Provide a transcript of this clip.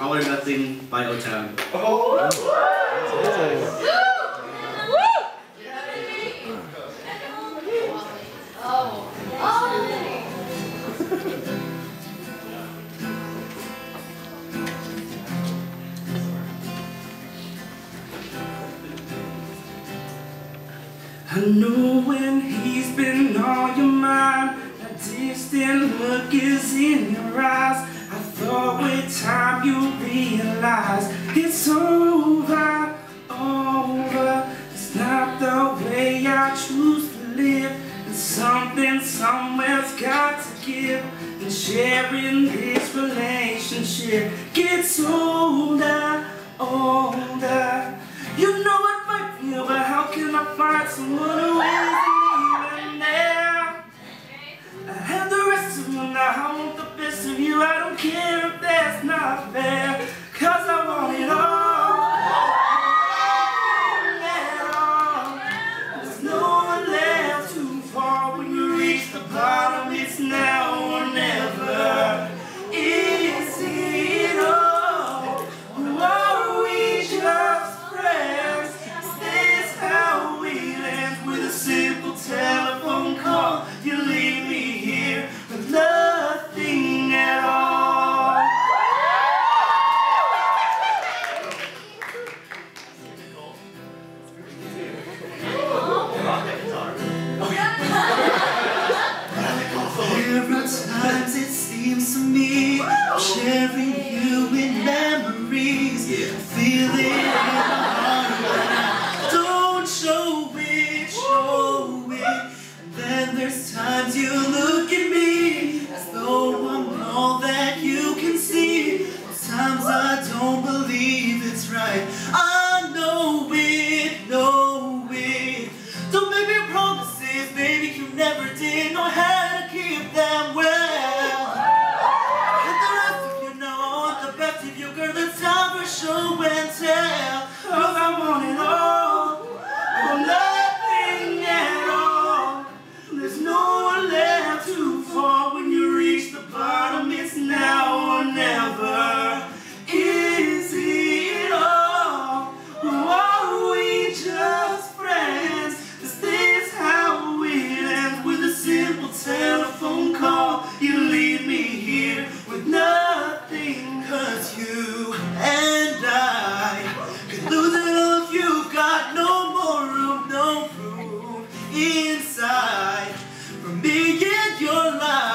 All or Nothing by O-Town. Oh! Oh. I know when he's been on your mind That distant look is in your eyes Thought with time you realize It's over, over. It's not the way I choose to live. And something somewhere's got to give. And sharing this relationship gets older, older. You know what might feel, but how can I find someone the bottom, it's now right. I know it, know it. Don't make me promises, baby, you never did. Know how to keep them well. And the rest of you know, the best of you, girl, that's ever showing. you and I. All if you've got no more room, no room inside for me and your life.